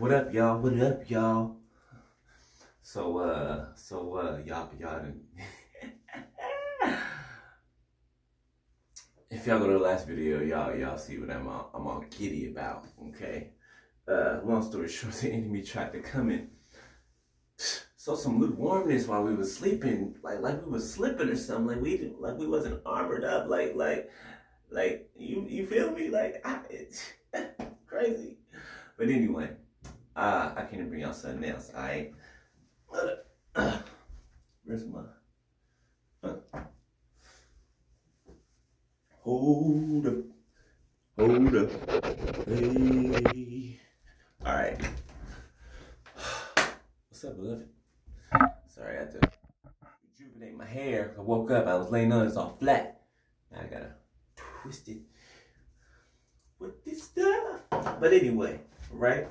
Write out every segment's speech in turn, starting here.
What up, y'all? What up, y'all? So, uh, so, uh, y'all, y'all, if y'all go to the last video, y'all, y'all see what I'm all, I'm all giddy about, okay? Uh, long story short, the enemy tried to come in, saw some lukewarmness while we was sleeping, like, like we was slipping or something, like we didn't, like we wasn't armored up, like, like, like, you, you feel me? Like, I, it's crazy. But anyway, uh, I can't bring y'all something else. I, where's my? Hold up, hold up, hey. All right. What's up, beloved? Sorry, I had to rejuvenate my hair. I woke up, I was laying on, it's all flat. Now I gotta twist it with this stuff. But anyway, right?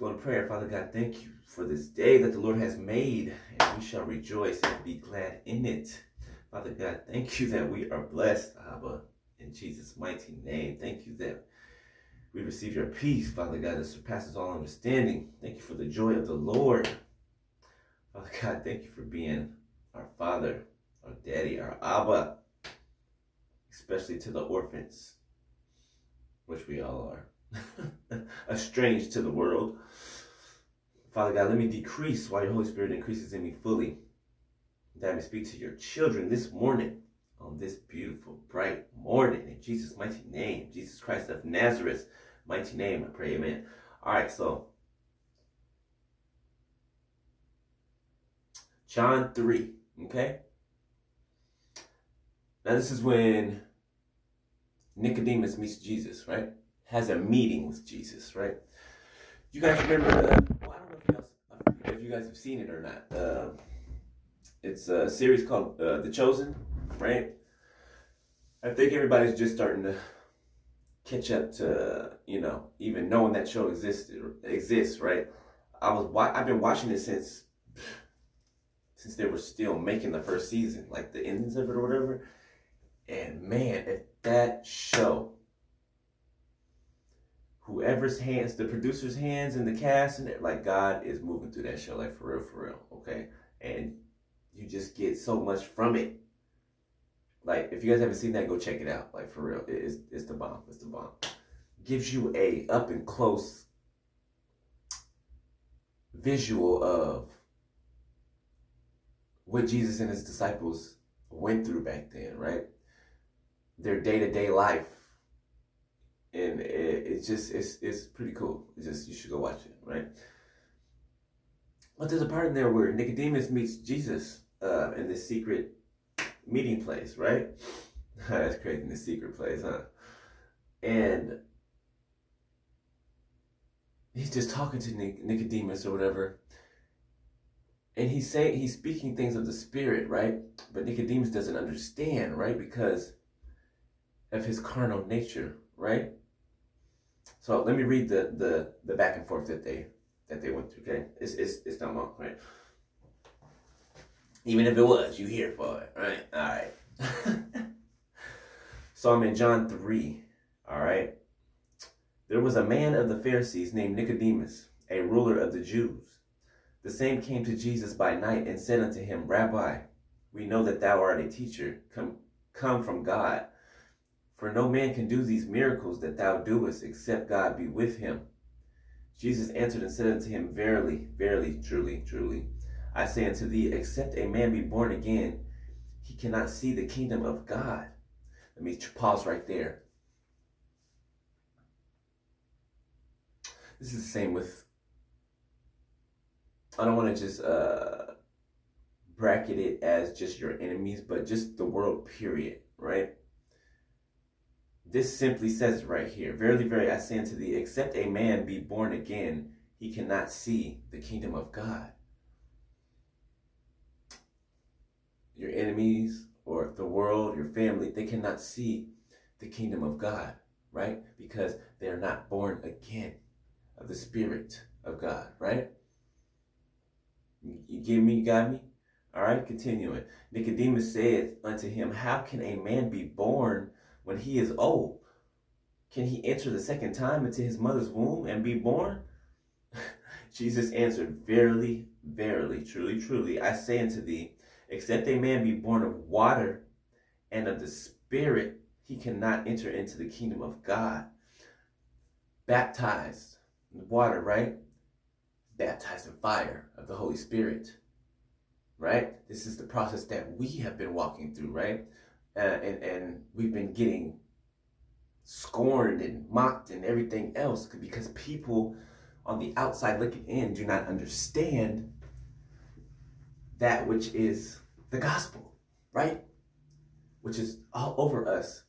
Go to prayer. Father God, thank you for this day that the Lord has made, and we shall rejoice and be glad in it. Father God, thank you that we are blessed, Abba, in Jesus' mighty name. Thank you that we receive your peace, Father God, that surpasses all understanding. Thank you for the joy of the Lord. Father God, thank you for being our Father, our Daddy, our Abba, especially to the orphans, which we all are, estranged to the world. Father God, let me decrease while your Holy Spirit increases in me fully. That I may speak to your children this morning, on this beautiful, bright morning, in Jesus' mighty name, Jesus Christ of Nazareth, mighty name, I pray, amen. All right, so John 3, okay? Now, this is when Nicodemus meets Jesus, right? Has a meeting with Jesus, right? You guys remember? Uh, well, I don't know if you, guys, if you guys have seen it or not. Uh, it's a series called uh, The Chosen, right? I think everybody's just starting to catch up to, you know, even knowing that show existed exists, right? I was I've been watching it since since they were still making the first season, like the endings of it or whatever. And man, if that show, whoever's hands, the producer's hands and the cast and like God is moving through that show, like for real, for real, okay? And you just get so much from it. Like if you guys haven't seen that, go check it out. Like for real, it's it's the bomb. It's the bomb. Gives you a up and close visual of what Jesus and his disciples went through back then, right? Their day to day life, and it, it's just it's it's pretty cool. It's just you should go watch it, right? But there's a part in there where Nicodemus meets Jesus uh, in this secret meeting place, right? That's crazy, the secret place, huh? And he's just talking to Nicodemus or whatever. And he's saying he's speaking things of the spirit, right? But Nicodemus doesn't understand, right? Because of his carnal nature, right? So let me read the the the back and forth that they that they went through. Okay, it's it's it's not long, right? Even if it was, you here for it, right? All right. so I'm in John 3, all right? There was a man of the Pharisees named Nicodemus, a ruler of the Jews. The same came to Jesus by night and said unto him, Rabbi, we know that thou art a teacher, come, come from God. For no man can do these miracles that thou doest, except God be with him. Jesus answered and said unto him, Verily, verily, truly, truly, I say unto thee, except a man be born again, he cannot see the kingdom of God. Let me pause right there. This is the same with, I don't want to just uh, bracket it as just your enemies, but just the world, period, right? This simply says right here, Verily, verily, I say unto thee, except a man be born again, he cannot see the kingdom of God. your enemies or the world, your family, they cannot see the kingdom of God, right? Because they are not born again of the Spirit of God, right? You give me, you got me? All right, continuing. Nicodemus said unto him, How can a man be born when he is old? Can he enter the second time into his mother's womb and be born? Jesus answered, Verily, verily, truly, truly, I say unto thee, except a man be born of water and of the Spirit, he cannot enter into the kingdom of God. Baptized in water, right? Baptized in fire of the Holy Spirit, right? This is the process that we have been walking through, right? Uh, and, and we've been getting scorned and mocked and everything else because people on the outside looking in do not understand that which is the gospel, right? Which is all over us,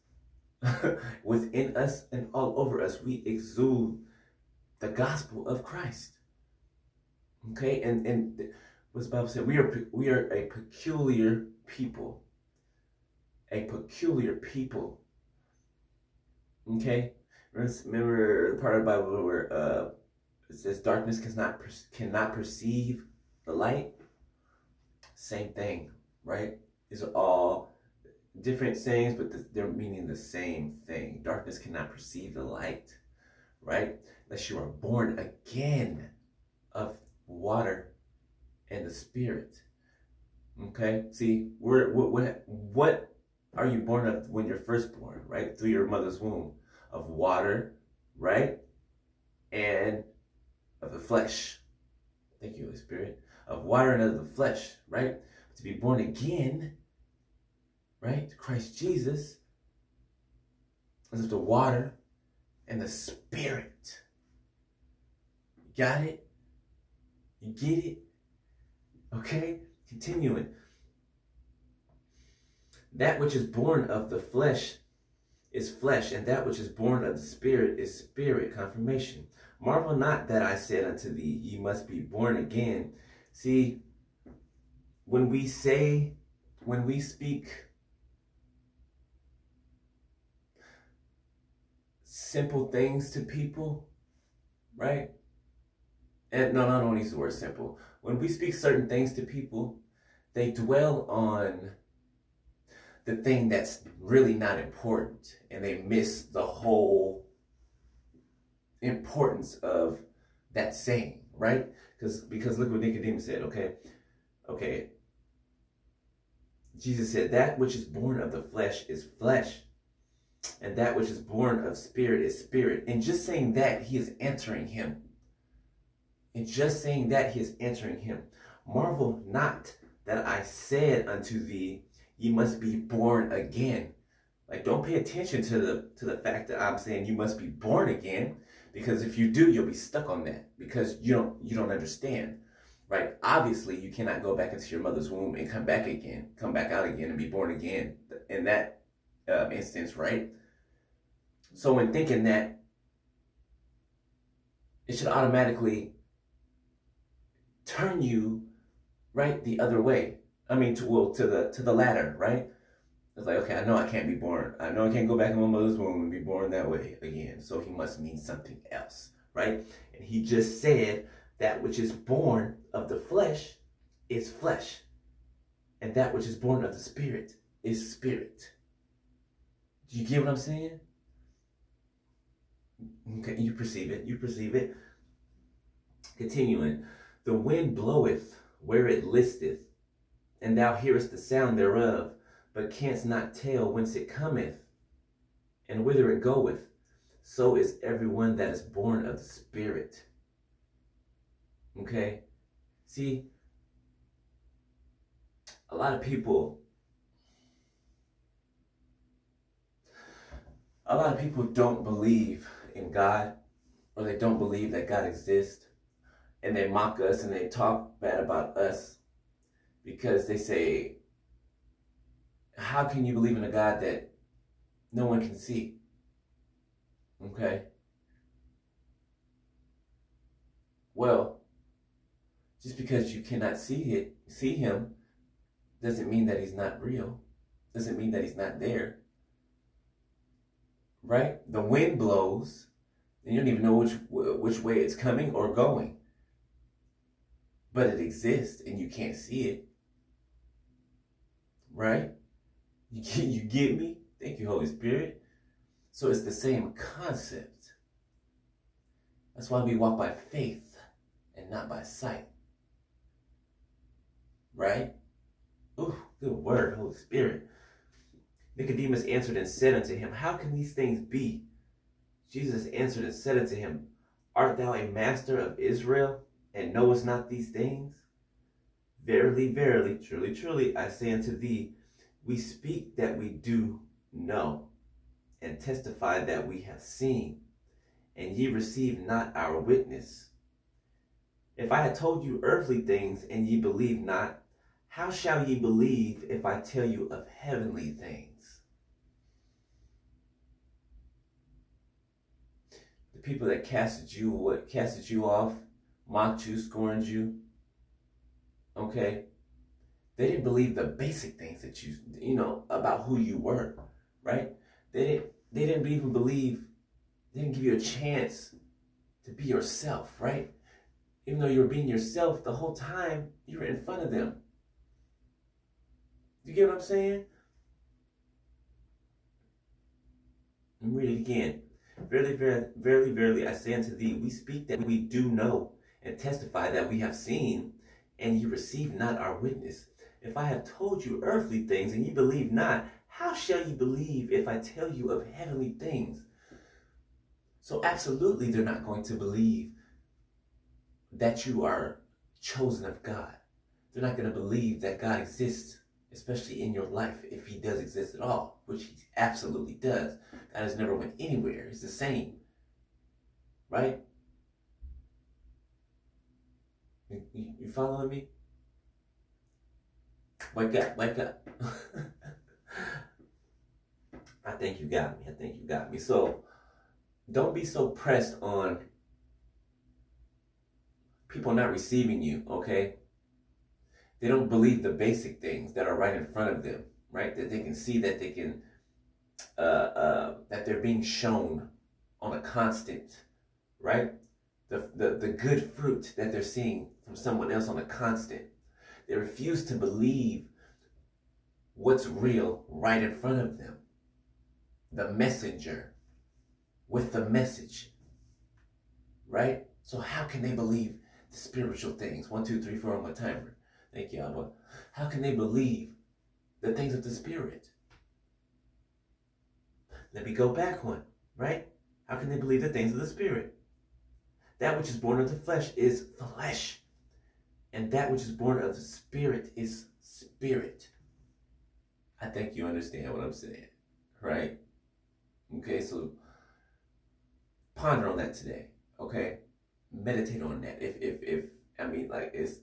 within us and all over us. We exude the gospel of Christ. Okay, and and what's the Bible said? We are we are a peculiar people. A peculiar people. Okay, remember the part of the Bible where uh, it says darkness cannot cannot perceive the light. Same thing, right? These are all different sayings, but they're meaning the same thing. Darkness cannot perceive the light, right? Unless you are born again of water and the Spirit. Okay, see, we're, what, what, what are you born of when you're first born, right? Through your mother's womb of water, right? And of the flesh. Thank you, Holy Spirit. Of water and of the flesh, right? To be born again, right? Christ Jesus is of the water and the Spirit. You got it? You get it? Okay? Continuing. That which is born of the flesh is flesh, and that which is born of the Spirit is spirit. Confirmation. Marvel not that I said unto thee, Ye must be born again. See, when we say, when we speak simple things to people, right? And no, no, I don't use the word simple. When we speak certain things to people, they dwell on the thing that's really not important and they miss the whole importance of that saying, right? Because because look what Nicodemus said, okay? Okay. Jesus said, that which is born of the flesh is flesh, and that which is born of spirit is spirit. And just saying that, he is answering him. And just saying that, he is answering him. Marvel not that I said unto thee, ye must be born again. Like, don't pay attention to the to the fact that I'm saying you must be born again. Because if you do, you'll be stuck on that because you don't you don't understand, right? Obviously, you cannot go back into your mother's womb and come back again, come back out again and be born again in that uh, instance, right? So when thinking that, it should automatically turn you right the other way. I mean, to well, to the to the latter, right? It's like, okay, I know I can't be born. I know I can't go back in my mother's womb and be born that way again. So he must mean something else, right? And he just said that which is born of the flesh is flesh. And that which is born of the spirit is spirit. Do you get what I'm saying? Okay, you perceive it. You perceive it. Continuing. The wind bloweth where it listeth, and thou hearest the sound thereof but canst not tell whence it cometh and whither it goeth. So is everyone that is born of the Spirit. Okay? See, a lot of people, a lot of people don't believe in God or they don't believe that God exists and they mock us and they talk bad about us because they say how can you believe in a God that no one can see? Okay? Well, just because you cannot see it, see him, doesn't mean that he's not real. Doesn't mean that he's not there. Right? The wind blows, and you don't even know which which way it's coming or going. But it exists and you can't see it. Right? You get, you get me? Thank you, Holy Spirit. So it's the same concept. That's why we walk by faith and not by sight. Right? Ooh, good word, Holy Spirit. Nicodemus answered and said unto him, How can these things be? Jesus answered and said unto him, Art thou a master of Israel, and knowest not these things? Verily, verily, truly, truly, I say unto thee, we speak that we do know, and testify that we have seen, and ye receive not our witness. If I had told you earthly things, and ye believe not, how shall ye believe if I tell you of heavenly things? The people that casted you, what casted you off, mocked you, scorned you, okay? They didn't believe the basic things that you, you know, about who you were, right? They didn't, they didn't even believe, they didn't give you a chance to be yourself, right? Even though you were being yourself the whole time, you were in front of them. You get what I'm saying? And read it again. Verily, verily, verily, verily, I say unto thee, we speak that we do know and testify that we have seen, and you receive not our witness. If I have told you earthly things and you believe not, how shall you believe if I tell you of heavenly things? So absolutely they're not going to believe that you are chosen of God. They're not going to believe that God exists, especially in your life, if he does exist at all, which he absolutely does. God has never went anywhere. He's the same. Right? You, following me? Wake up, wake up. I think you got me. I think you got me. So don't be so pressed on people not receiving you, okay? They don't believe the basic things that are right in front of them, right? That they can see that they can, uh, uh, that they're being shown on a constant, right? The, the, the good fruit that they're seeing from someone else on a constant. They refuse to believe what's real right in front of them. The messenger with the message. Right? So how can they believe the spiritual things? One, two, three, four on my timer. Thank you, Abba. How can they believe the things of the spirit? Let me go back one, right? How can they believe the things of the spirit? That which is born of the flesh is flesh. And that which is born of the spirit is spirit. I think you understand what I'm saying, right? Okay, so ponder on that today. Okay, meditate on that. If if if I mean like it's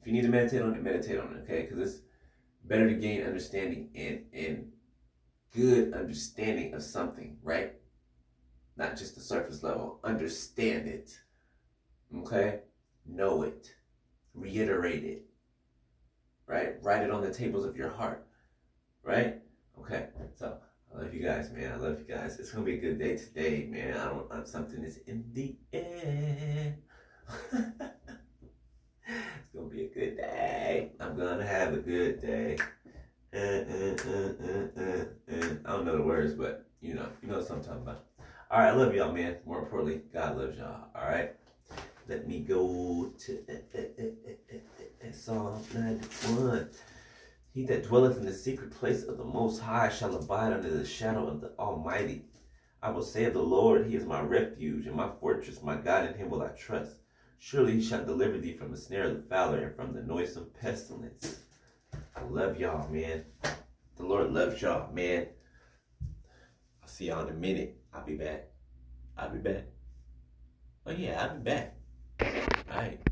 if you need to meditate on it, meditate on it. Okay, because it's better to gain understanding and and good understanding of something, right? Not just the surface level. Understand it. Okay, know it reiterate it, right? Write it on the tables of your heart, right? Okay, so I love you guys, man. I love you guys. It's gonna be a good day today, man. I don't. I'm, something is in the air. it's gonna be a good day. I'm gonna have a good day. Uh, uh, uh, I don't know the words, but you know, you know what I'm talking about. All right, I love y'all, man. More importantly, God loves y'all. All right. Let me go to eh, eh, eh, Psalm 91. He that dwelleth in the secret place of the Most High shall abide under the shadow of the Almighty. I will say of the Lord, He is my refuge and my fortress, my God, in Him will I trust. Surely He shall deliver thee from the snare of the fowler and from the noisome pestilence. I love y'all, man. The Lord loves y'all, man. I'll see y'all in a minute. I'll be back. I'll be back. Oh, yeah, I'll be back. Right.